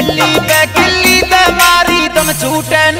Backley Backley किल्ली ते झूठे न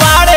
ಬಾಳೆ